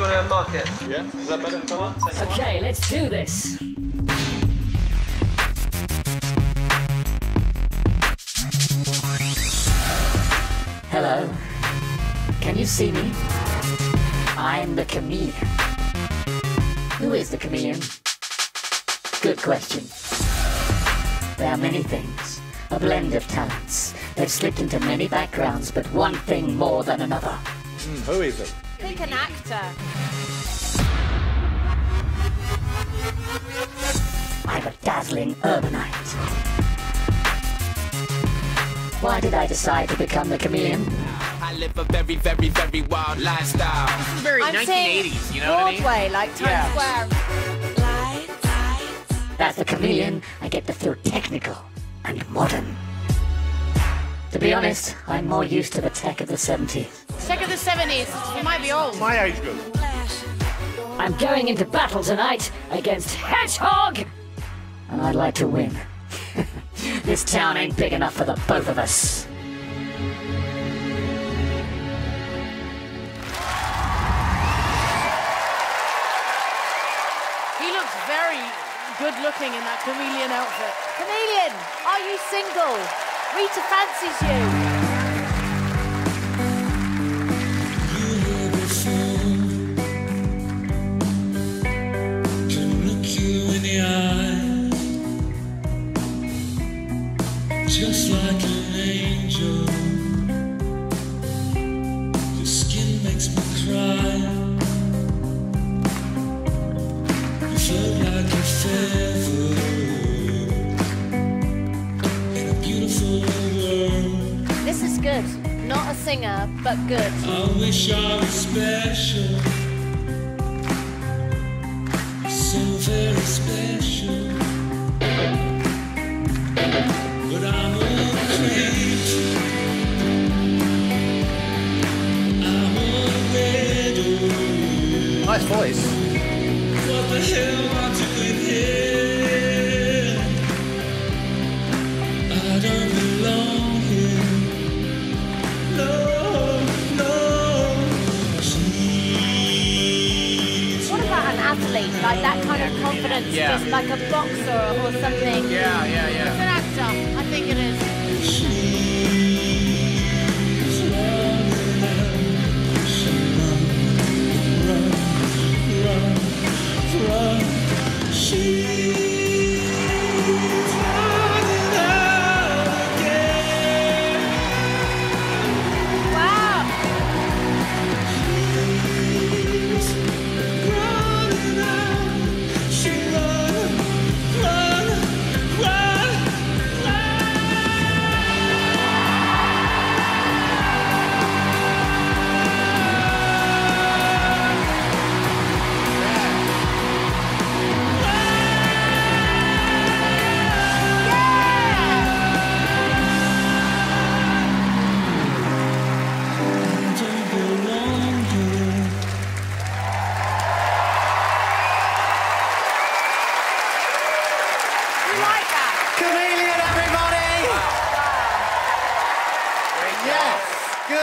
Do you want to mark it? Yeah? Is that better, fella? Okay, let's do this. Hello. Can you see me? I'm the chameleon. Who is the chameleon? Good question. There are many things, a blend of talents. They've slipped into many backgrounds, but one thing more than another. Hmm, who is it? Pick an actor. I'm a dazzling urbanite. Why did I decide to become the chameleon? I live a very, very, very wild lifestyle. Very I'm 1980s, you know what I mean? Broadway, like Times Yeah. Square. As the chameleon, I get to feel technical and modern. To be honest, I'm more used to the tech of the 70s. Check of the 70s. You might be old. My age group. I'm going into battle tonight against Hedgehog! And I'd like to win. this town ain't big enough for the both of us. He looks very good looking in that chameleon outfit. Chameleon, are you single? Rita fancies you. This is good. Not a singer, but good. I wish I was special. So very special. But I'm a creep. I'm a widow. Nice voice. Like that kind of confidence, Yeah. just like a boxer or something. Yeah, yeah, yeah. It's an actor. I think it is.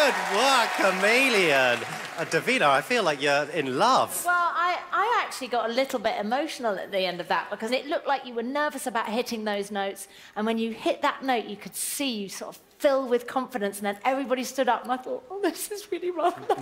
Good work, Chameleon. Uh, Davina, I feel like you're in love. Well, I, I actually got a little bit emotional at the end of that because it looked like you were nervous about hitting those notes. And when you hit that note, you could see you sort of fill with confidence. And then everybody stood up, and I thought, oh, this is really rather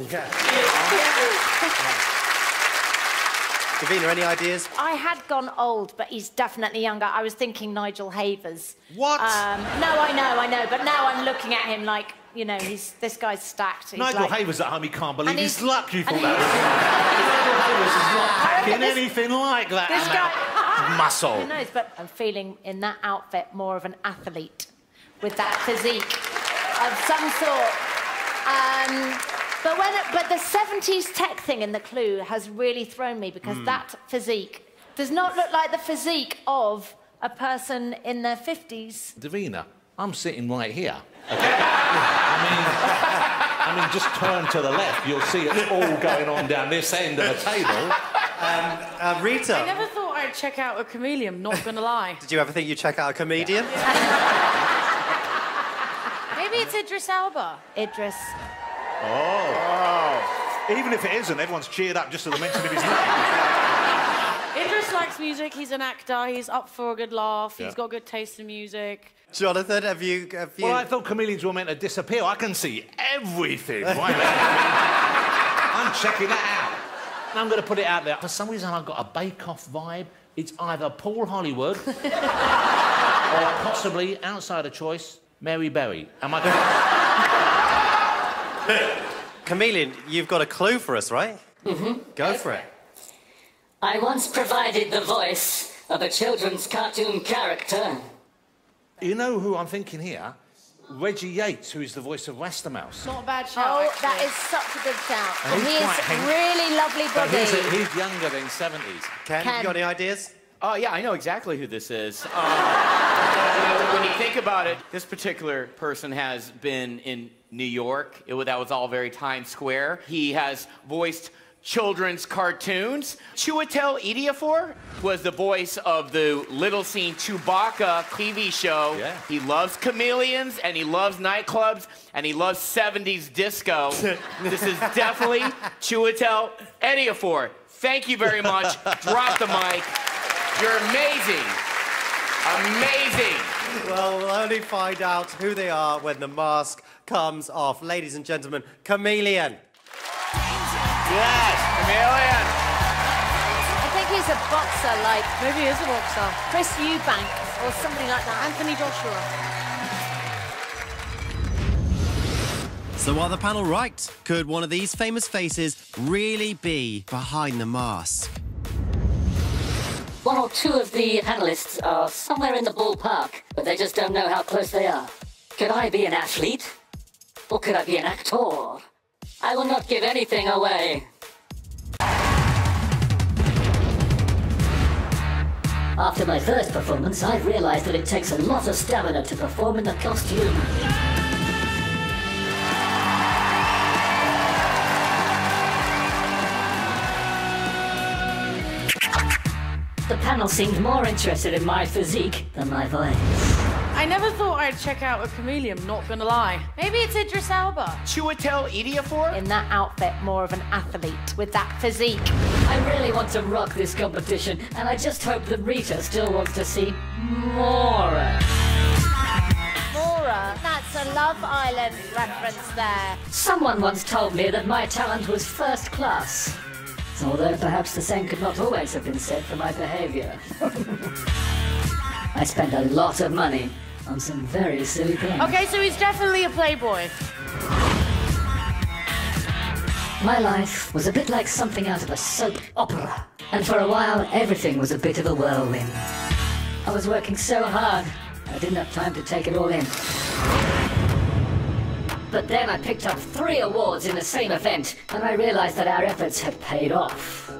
Davina, any ideas? I had gone old, but he's definitely younger. I was thinking Nigel Havers. What? Um, no, I know, I know. But now I'm looking at him like, you know, he's this guy's stacked. He's Nigel like, Havers at home, he can't believe his he's- luck you thought that was. Nigel Havers is not packing this- anything like that this amount guy- muscle. Who knows? But I'm feeling in that outfit more of an athlete with that physique of some sort. Um, but when, it, but the 70s tech thing in the clue has really thrown me because Hmm. that physique does not look like the physique of a person in their 50s. Davina, I'm sitting right here. Okay? I mean, I mean, just turn to the left. You'll see it's all going on down this end of the table. Uh, Rita, I never thought I'd check out a chameleon, not gonna lie. did you ever think you'd check out a comedian? Maybe it's Idris Elba. Idris. Oh. Even if it isn't, everyone's cheered up just at the mention of his name. Idris likes music. He's an actor. He's up for a good laugh. Yeah. He's got good taste in music. Jonathan, have you have you? Well, I thought chameleons were meant to disappear. I can see everything. I'm checking that out. And I'm going to put it out there. For some reason, I've got a bake-off vibe. It's either Paul Hollywood or possibly, outside of choice, Mary Berry. Am I correct? Chameleon, you've got a clue for us, right? Mm-hmm. Go for it. I once provided the voice of a children's cartoon character. you know who I'm thinking here? Reggie Yates, who is the voice of Rastamouse. Not a bad shout. Oh, actually. that is such a good shout. And And he's he is quite really lovely But body. he's, he's younger than 70s. Ken, Ken. you got any ideas? Oh, yeah, I know exactly who this is. Um, when you think about it, this particular person has been in New York. It, that was all very Times Square. He has voiced children's cartoons. Chiwetel Ejiofor was the voice of the Little Scene Chewbacca TV show. Yeah. He loves chameleons, and he loves nightclubs, and he loves 70s disco. this is definitely Chiwetel Ejiofor. Thank you very much. Drop the mic. You're amazing. Amazing. Well, we'll only find out who they are when the mask comes off. Ladies and gentlemen, Chameleon. Yes, chameleon. I think he's a boxer like Maybe he is a boxer. Chris Eubank or somebody like that. Anthony Joshua. So are the panel right? Could one of these famous faces really be behind the mask? One or two of the panelists are somewhere in the ballpark, but they just don't know how close they are. Could I be an athlete? Or could I be an actor? I will not give anything away. After my first performance, I realized that it takes a lot of stamina to perform in the costume. The panel seemed more interested in my physique than my voice. I never thought I'd check out a chameleon, not gonna lie. Maybe it's Idris Elba. Chiwetel Ejiofor? In that outfit, more of an athlete with that physique. I really want to rock this competition, and I just hope that Rita still wants to see more. Laura, that's a Love Island reference there. Someone once told me that my talent was first class. Although perhaps the same could not always have been said for my behavior. I spent a lot of money on some very silly things. Okay, so he's definitely a playboy. My life was a bit like something out of a soap opera. And for a while, everything was a bit of a whirlwind. I was working so hard, I didn't have time to take it all in. But then I picked up three awards in the same event, and I realized that our efforts had paid off.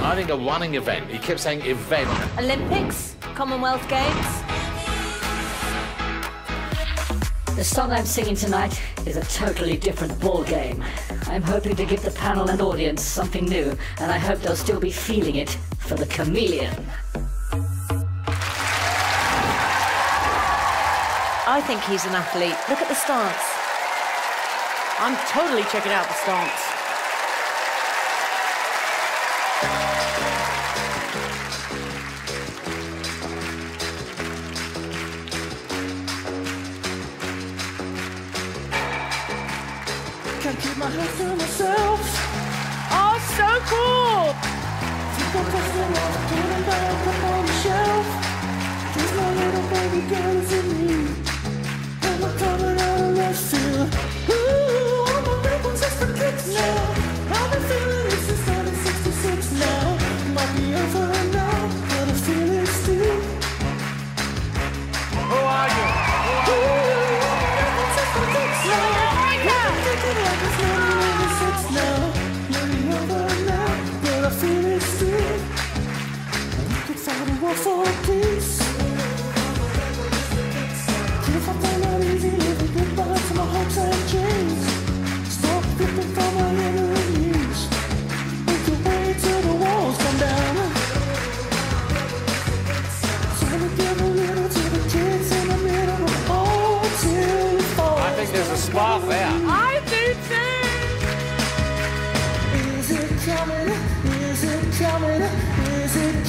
I think a running event. He kept saying event. Olympics, Commonwealth Games. The song I'm singing tonight is a totally different ball game. I'm hoping to give the panel and audience something new, and I hope they'll still be feeling it for the chameleon. I think he's an athlete. Look at the stance. I'm totally checking out the stance.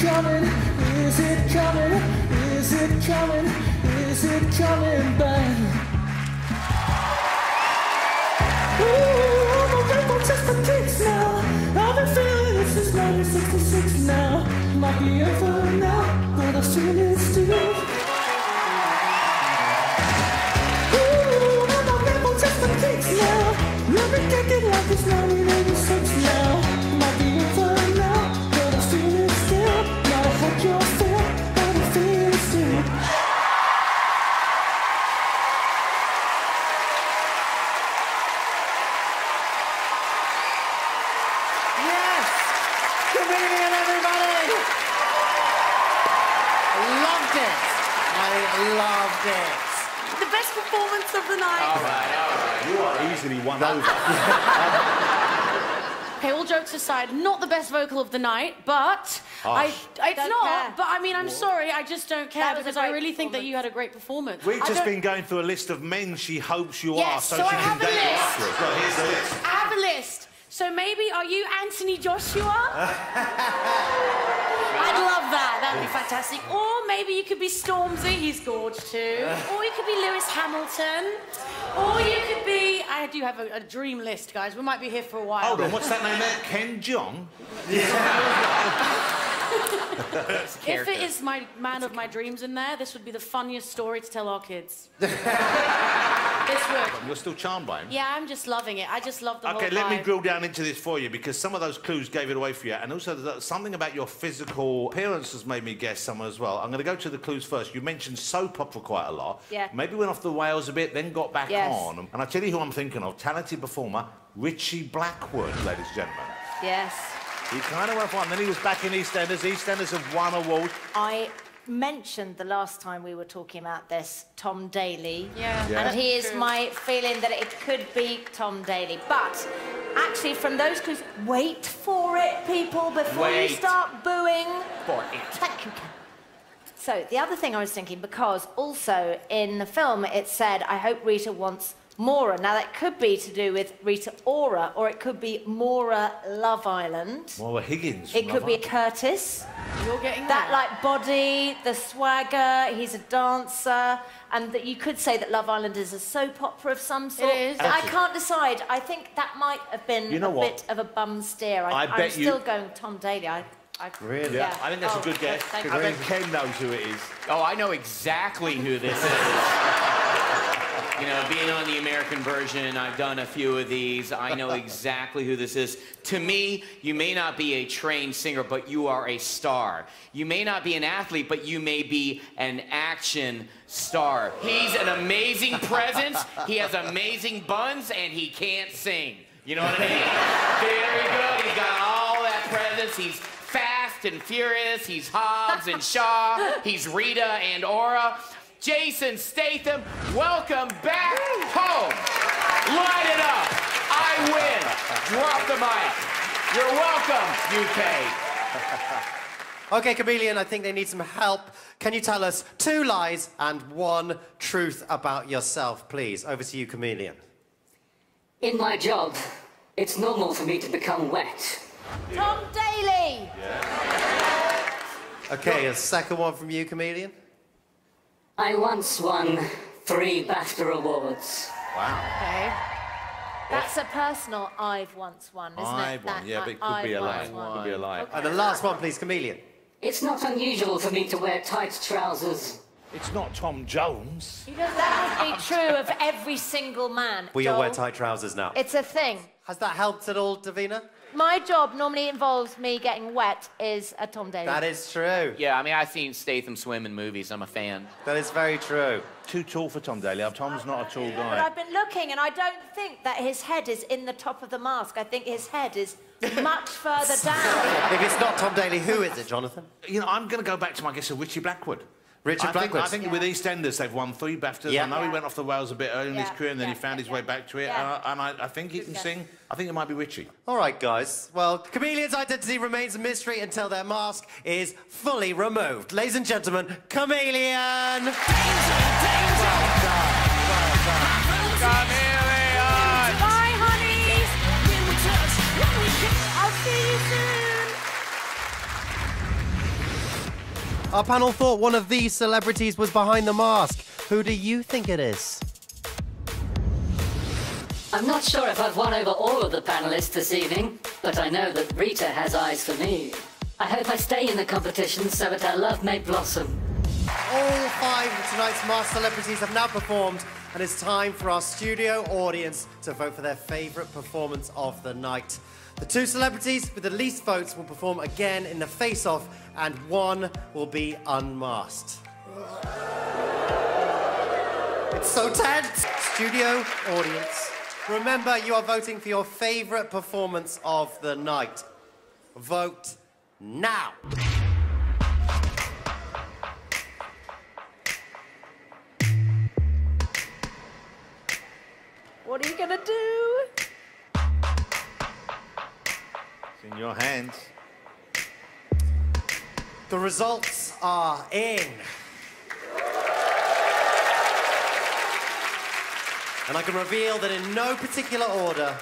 Coming? Is it coming? Is it coming? Is it coming back? Ooh, for kicks now. I've been feeling since 1966 now. Might be over now, but I feel it still. Loved it. The best performance of the night. All right, all right. You are easily won over. Okay, all jokes aside, not the best vocal of the night, but I, it's Don't not. care. But I mean, I'm sorry, I just don't care That was a because I really think that you had a great performance. We've I just don't- been going through a list of men she hopes you are so, so she I can have a date you list. afterwards. Well, here's the list. I have a list. So maybe are you Anthony Joshua? I'd love that. That'd be fantastic. Or maybe you could be Stormzy. He's gorge too. Or you could be Lewis Hamilton. Or you could be. I do have a, a dream list, guys. We might be here for a while. Hold on, what's that name there? Ken Jeong? If it is my man of my dreams in there, this would be the funniest story to tell our kids. this would. You're still charmed by him? Yeah, I'm just loving it. I just love the Okay, whole let me drill down into this for you because some of those clues gave it away for you, and also something about your physical appearance has made me guess some as well. I'm going to go to the clues first. You mentioned soap opera quite a lot. Yeah. Maybe went off the rails a bit, then got back Yes. on. And I tell you who I'm thinking of: talented performer Richie Blackwood, ladies and gentlemen. Yes. He kind of went for one. Then he was back in EastEnders. EastEnders have won awards. I mentioned the last time we were talking about this Tom Daley. Yeah. Yeah. And he is True. my feeling that it could be Tom Daley. But actually, from those clues, wait for it, people, before Wait. you start booing. For it. Thank you, Ken. So, the other thing I was thinking, because also in the film it said, I hope Rita wants Mora. Now, that could be to do with Rita Ora, or it could be Maura Love Island. Maura Higgins. It could Love be Island. Curtis. You're getting That there. like body, the swagger, he's a dancer, and that you could say that Love Island is a soap opera of some sort. is. I can't decide. I think that might have been You know a what? bit of a bum steer. I, I am bet you- still going Tom Daley. I, I, Really? Yeah, I think that's Oh, a good guess. thank I you. bet Ken knows who it is. Oh, I know exactly who this is. you know, being on the American version, I've done a few of these. I know exactly who this is. To me, you may not be a trained singer, but you are a star. You may not be an athlete, but you may be an action star. He's an amazing presence. He has amazing buns, and he can't sing. You know what I mean? Very good. He's got all that presence. He's fast and furious. He's Hobbs and Shaw. He's Rita and Aura. Jason Statham, welcome back home. Light it up. I win. Drop the mic. You're welcome, UK. Okay, Chameleon, I think they need some help. Can you tell us two lies and one truth about yourself, please? Over to you, Chameleon. In my job, it's normal for me to become wet. Tom Daley. Okay, a second one from you, Chameleon. I once won three BAFTA awards. Wow. Okay. That's a personal I've once won, isn't I it? won, That, yeah, but it could be a I've lie. once won. Could be a lie. And oh, the last one, please, Chameleon. It's not unusual for me to wear tight trousers. It's not Tom Jones. That would be true of every single man. We all wear tight trousers now. It's a thing. Has that helped at all, Davina? My job normally involves me getting wet is a Tom Daley. That is true. Yeah, I mean, I've seen Statham swim in movies. I'm a fan. That is very true. Too tall for Tom Daley. Tom's not a tall guy. But guy. I've been looking and I don't think that his head is in the top of the mask. I think his head is much further down. If it's not Tom Daley, who is it, Jonathan? You know, I'm going to go back to my guess of Richie Blackwood. Richard I Blackwood. Think, I think with EastEnders, they've won three BAFTAs. Yeah. I know he went off the rails a bit early in his career, and then yeah, he found yeah, his way back to it. Yeah. And, I, and I, I think he can guess. sing. I think it might be Richie. All right, guys. Well, Chameleon's identity remains a mystery until their mask is fully removed. Ladies and gentlemen, Chameleon! Bye, Our panel thought one of these celebrities was behind the mask. Who do you think it is? I'm not sure if I've won over all of the panelists this evening, but I know that Rita has eyes for me. I hope I stay in the competition so that our love may blossom. All five of tonight's masked celebrities have now performed, and it's time for our studio audience to vote for their favourite performance of the night. The two celebrities with the least votes will perform again in the face-off, and one will be unmasked. It's so tense! Studio audience, remember you are voting for your favourite performance of the night. Vote now! Gonna do? It's in your hands. The results are in. And I can reveal that in no particular order,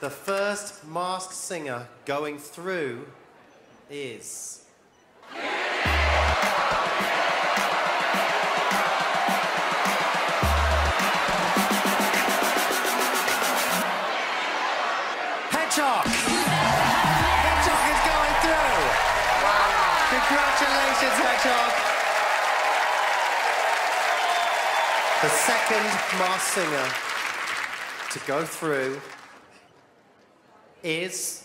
the first masked singer going through is. Hedgehog! Hedgehog! The second masked singer to go through is.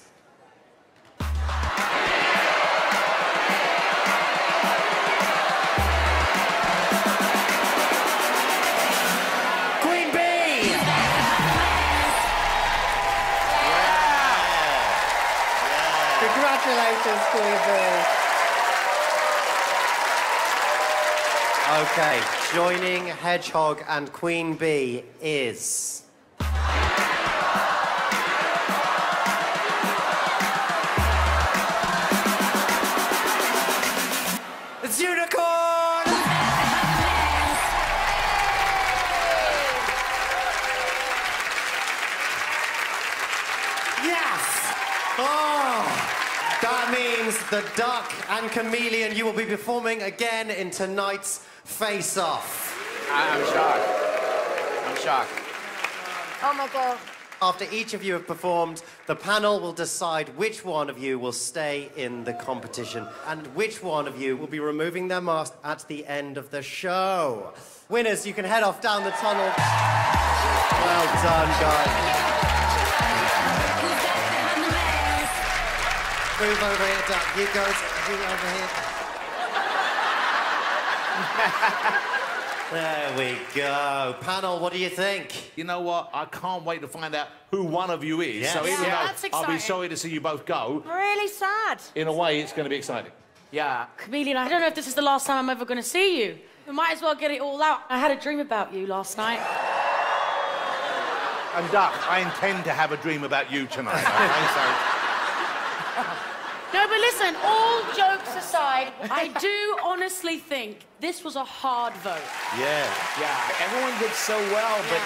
Queen Bee! Congratulations, Queen Bee. Okay, joining Hedgehog and Queen Bee is. It's Unicorn! Yes! Oh! That means the Duck and Chameleon, you will be performing again in tonight's Face Off. I- I'm shocked. I'm shocked. Oh my god. After each of you have performed, the panel will decide which one of you will stay in the competition and which one of you will be removing their mask at the end of the show. Winners, you can head off down the tunnel. Well done, guys. Move over here, Duck. You guys, you over here. There we go. Panel, what do you think? You know what? I can't wait to find out who one of you is. So even Yeah, though that's I'll be sorry to see you both go, Really sad. in a way, it's going to be exciting. Yeah. Chameleon, I don't know if this is the last time I'm ever going to see you. We might as well get it all out. I had a dream about you last night. And Duck, I intend to have a dream about you tonight. Okay, so No, but listen, all jokes aside, I do honestly think this was a hard vote. yeah. Yeah. Everyone did so well, but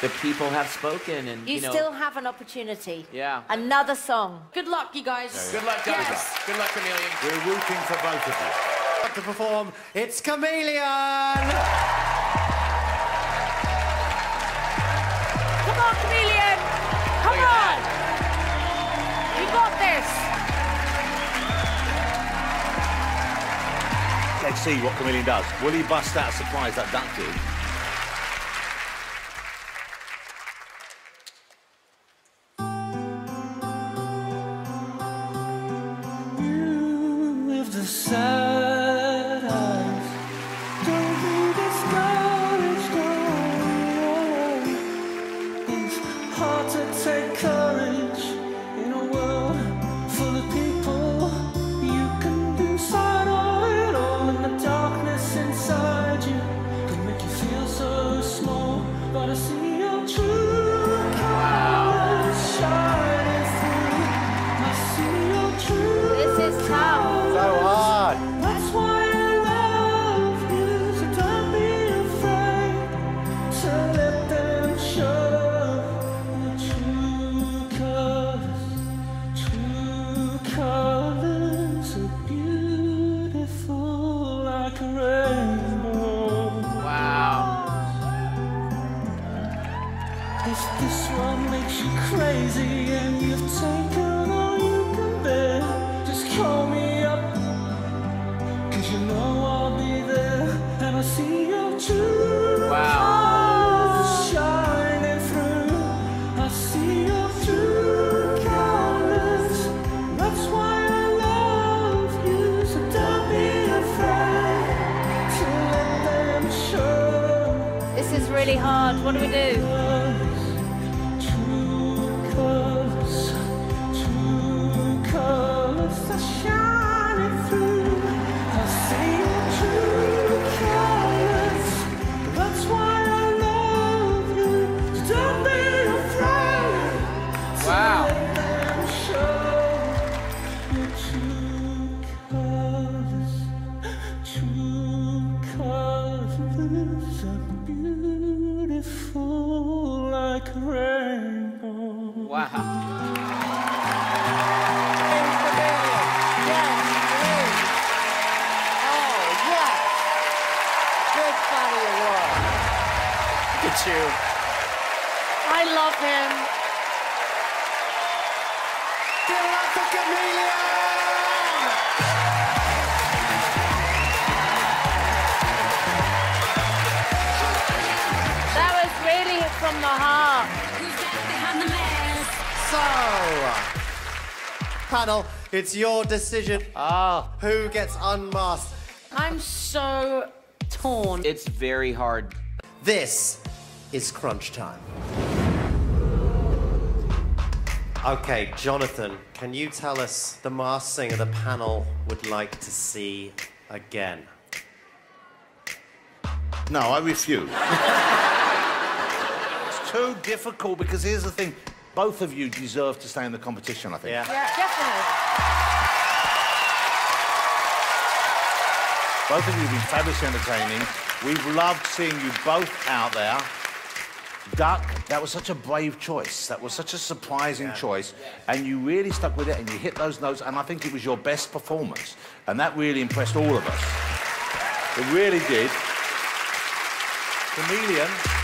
the people have spoken, and You, you, know. still have an opportunity. Yeah. Another song. Good luck, you guys. Good luck, guys. Yes. Good luck, Chameleon. We're rooting for both of you. To perform, it's Chameleon! Come on, Chameleon. Come Look at on. You got this. Let's see what Chameleon does. Will he bust out a surprise that Duck did? Panel, it's your decision. Ah. Who gets unmasked? I'm so torn. It's very hard. This is crunch time. Okay, Jonathan, can you tell us the masked singer the panel would like to see again? No, I refuse. it's too difficult because here's the thing both of you deserve to stay in the competition, I think. Yeah. Yeah, definitely. Both of you have been fabulously entertaining. We've loved seeing you both out there. Duck, that was such a brave choice. That was such a surprising choice. And you really stuck with it and you hit those notes. And I think it was your best performance. And that really impressed all of us. It really did. Chameleon,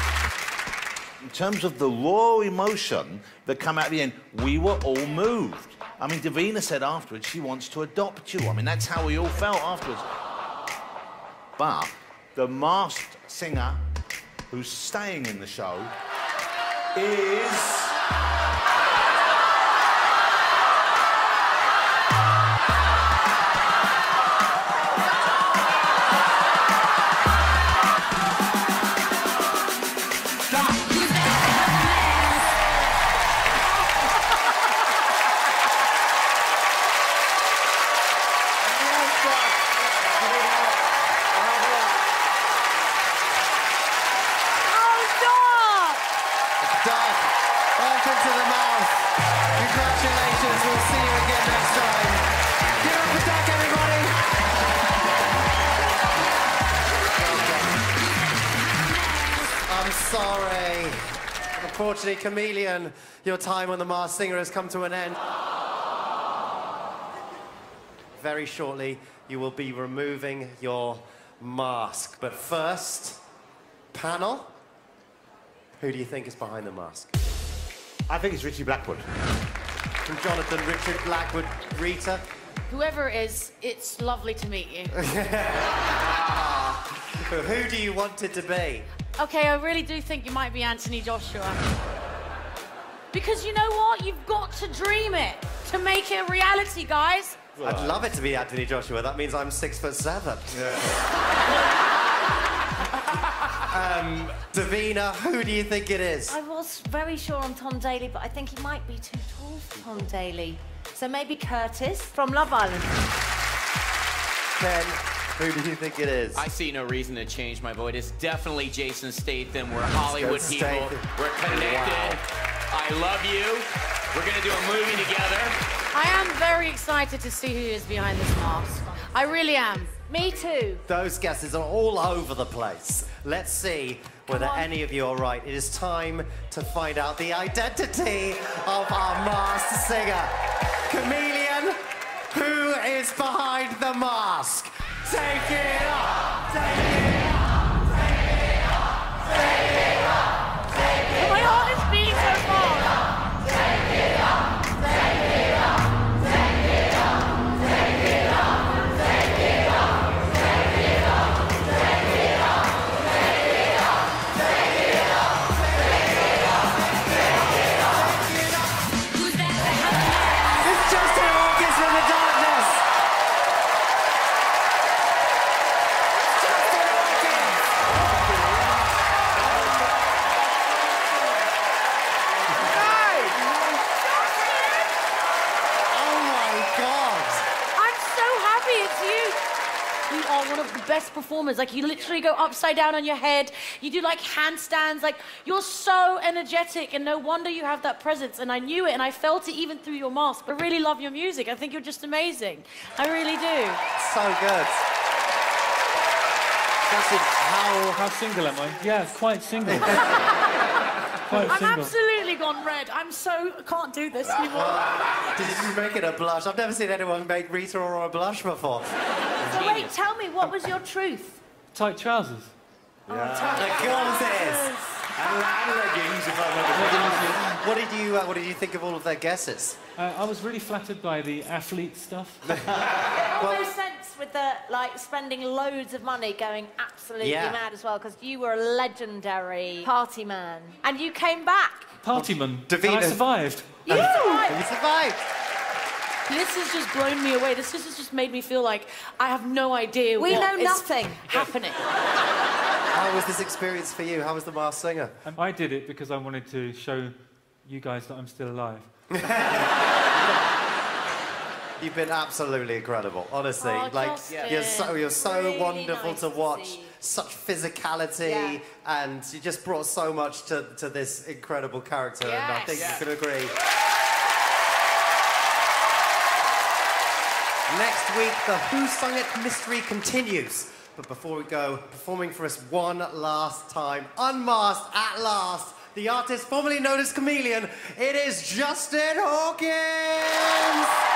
in terms of the raw emotion that come out at the end, we were all moved. I mean, Davina said afterwards she wants to adopt you. I mean, that's how we all felt afterwards. But the masked singer who's staying in the show is. Sorry. Unfortunately, Chameleon, your time on The Masked Singer has come to an end. Very shortly, you will be removing your mask. But first, panel, who do you think is behind the mask? I think it's Richie Blackwood. From Jonathan, Richard, Blackwood, Rita. Whoever it is, it's lovely to meet you. Who do you want it to be? Okay, I really do think you might be Anthony Joshua. Because you know what? You've got to dream it to make it a reality, guys. I'd love it to be Anthony Joshua. That means I'm six foot seven. um, Davina, who do you think it is? I was very sure on Tom Daley, but I think he might be too tall for Tom Daley. So maybe Curtis from Love Island. Ken, who do you think it is? I see no reason to change my vote. It's definitely Jason Statham. We're Hollywood go people. Statham. We're connected. I love you. We're gonna do a movie together. I am very excited to see who is behind this mask. I really am. Me too. Those guesses are all over the place. Let's see whether any of you are right. It is time to find out the identity of our master singer. Chameleon, who is behind the mask? Take it up! Take it up! Best. Like, you literally go upside down on your head. You do like handstands. Like, you're so energetic, and no wonder you have that presence. And I knew it, and I felt it even through your mask. I really love your music. I think you're just amazing. I really do. So good. Justin, how How single am I? Yeah, quite single. quite I'm single. absolutely gone red. I'm so can't do this anymore. did you make it a blush? I've never seen anyone make Rita Ora blush before. So wait, tell me, what was your truth? Tight trousers. Of course it is. And leggings, if I What did you uh, What did you think of all of their guesses? Uh, I was really flattered by the athlete stuff. no sense with the like spending loads of money going absolutely Yeah. mad as well because you were a legendary party man and you came back. Party man. Davina. I survived. You survived. You survived. This has just blown me away. This has just made me feel like I have no idea. We what know nothing. happening. How was this experience for you? How was the Masked Singer? And I did it because I wanted to show you guys that I'm still alive. You've been absolutely incredible, honestly. Oh, like Justin. you're so you're so Really wonderful nice to to watch. see. Such physicality, Yeah. and you just brought so much to, to this incredible character, and I think Yeah. you can agree. Next week, the Who Sung It mystery continues. But before we go, performing for us one last time, unmasked at last, the artist formerly known as Chameleon, it is Justin Hawkins!